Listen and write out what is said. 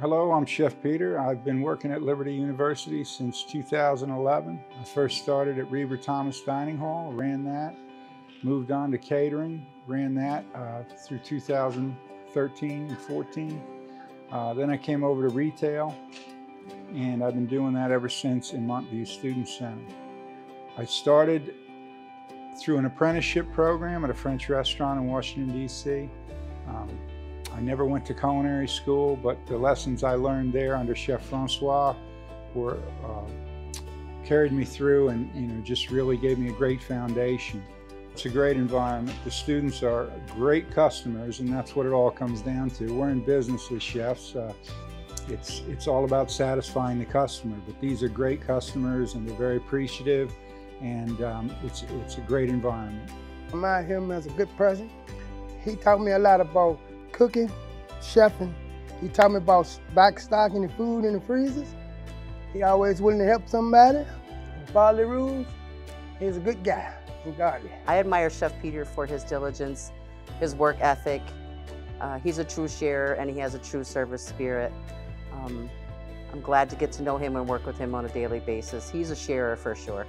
Hello, I'm Chef Peter. I've been working at Liberty University since 2011. I first started at Reber Thomas Dining Hall, ran that, moved on to catering, ran that uh, through 2013 and 14. Uh, then I came over to retail, and I've been doing that ever since in Montview Student Center. I started through an apprenticeship program at a French restaurant in Washington, D.C. Um, I never went to culinary school, but the lessons I learned there under Chef Francois were uh, carried me through and you know just really gave me a great foundation. It's a great environment. The students are great customers, and that's what it all comes down to. We're in business as chefs. Uh, it's it's all about satisfying the customer, but these are great customers, and they're very appreciative, and um, it's it's a great environment. I admire him as a good person. He taught me a lot about cooking, chefing. He taught me about backstocking the food in the freezers. He always willing to help somebody, follow the rules. He's a good guy. I admire Chef Peter for his diligence, his work ethic. Uh, he's a true sharer and he has a true service spirit. Um, I'm glad to get to know him and work with him on a daily basis. He's a sharer for sure.